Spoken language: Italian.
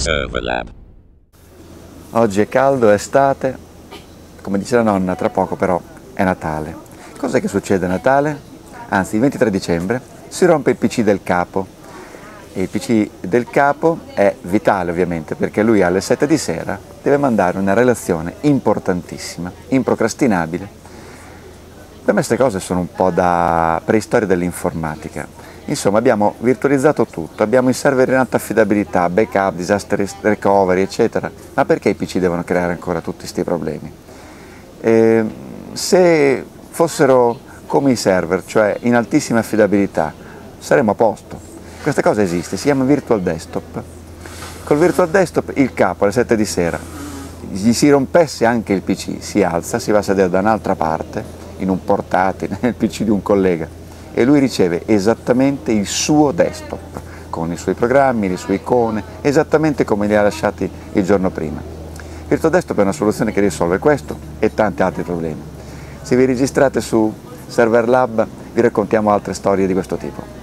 Serverlab. Oggi è caldo, è estate, come dice la nonna, tra poco però è Natale. Cos'è che succede a Natale? Anzi, il 23 dicembre si rompe il PC del capo. E il PC del capo è vitale ovviamente perché lui alle 7 di sera deve mandare una relazione importantissima, improcrastinabile. Per me queste cose sono un po' da preistoria dell'informatica. Insomma, abbiamo virtualizzato tutto, abbiamo i server in alta affidabilità, backup, disaster recovery, eccetera. Ma perché i PC devono creare ancora tutti questi problemi? Eh, se fossero come i server, cioè in altissima affidabilità, saremmo a posto. Questa cosa esiste, si chiama Virtual Desktop. Col Virtual Desktop il capo alle 7 di sera gli si rompesse anche il PC, si alza, si va a sedere da un'altra parte, in un portatile, nel PC di un collega e lui riceve esattamente il suo desktop, con i suoi programmi, le sue icone, esattamente come li ha lasciati il giorno prima. Virtual Desktop è una soluzione che risolve questo e tanti altri problemi. Se vi registrate su Server Lab vi raccontiamo altre storie di questo tipo.